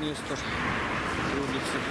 место улицы.